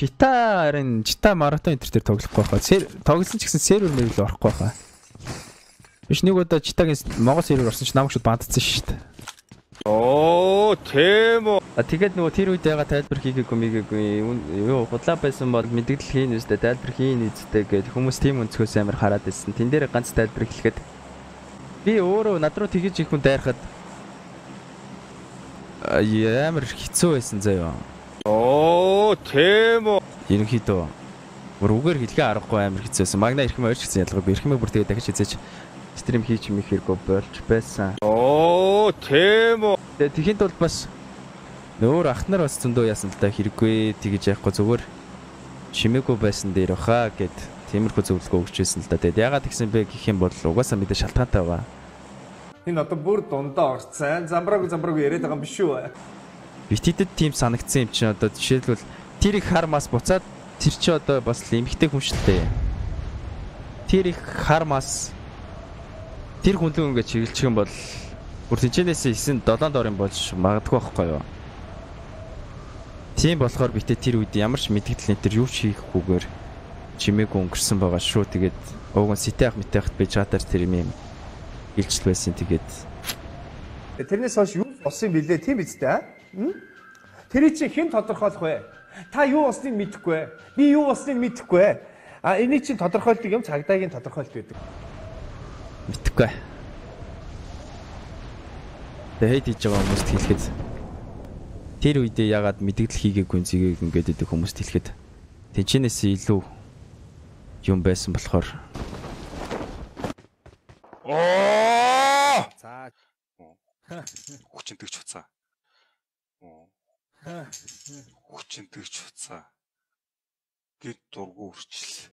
Чита харин чита маратон энэ төр тоглохгүй байхаа. Сэр тоглосон ч гэсэн сервер мэрэл орохгүй байхаа. Биш нэг удаа читагийн Монгол сервер орсон ч намайг шууд бандцсан шүү дээ. Оо, тийм үү. А тэгээд нөгөө тэр үед яга тайлбар хийгээгүй мийгээгүй юу худлаа байсан бол мэдгдэл хийн үстэй тайлбар хийн үстэй гэд хүмүүс тийм өнцгөөс амар хараад байсан. Тэн дээр ганц тайлбар хэлэхэд би өөрөө над руу тэгэж их хүн дайрахад а, амар хэцүү байсан заяа. Оо, тийм үү. Ерөнхийдөө бүр үгээр хэлгээ аргагүй амар хэцүүсэн. Магна ирэх мөрч гэсэн ялгаа би ирэх мөр бүр тэгээд дахиж хизээч стрим хийж мэх хэрэггүй болж байсан. Оо, тийм үү. Тэхийн тулд бас нөөр ах нар бас зөндөө яасан л та хэрэггүй тэгэж яахгүй зүгээр чимээгүй байсан дээр баха гэд тиймэрхүү зөвлөгөө өгч байсан л да. Тэгээд ягаад тэгсэн бэ гэх юм бол угаасаа мэдээ шалтгаантай байгаа. Энэ одоо бүр дундаа орцсон. Замбраагүй замбраагүй яриад байгаа юм биш үү? Битэдэд тийм санагдсан юм чинь одоо жишээлбэл тэр их хар мас буцаад тэр чи одоо бас л эмхтэй хүн шүү дээ. Тэр их хар мас тэр хүнлэн ингээд чиглэлчих юм бол бүр тэнчэнээс 9 7 дорын болж магадгүй байхгүй юу? Тийм болохоор битээ тэр үед ямар ч мэдгдэл энэ төр юу ч хийхгүйгээр чимээгүй өнгөрсөн байгаа шүү. Тэгээд ууган ситэх мэтехт би чатаар тэр юм илчил байсан тэгээд Тэрнээс хойш юу болсон билээ тийм биз дээ? Тэр чинь хэн тодорхойлох вэ? Та юу болсныг мэдэхгүй ээ. Би юу болсныг мэдэхгүй ээ. А энийг чинь тодорхойлдог юм цагдаагийн тодорхойлт байдаг. мэдхгүй. Тэгээд хийж байгаа хүмүүст хэлэхэд тэр үедээ ягаад мэдгдэл хийгээгүй зэгийг ингээд идэх хүмүүст хэлэхэд тэнчэнээс илүү юм байсан болохоор Оо! За. Хүчин төгч хуцаа. Хүчин төгч хуцаа. Гэт дургу үрчил.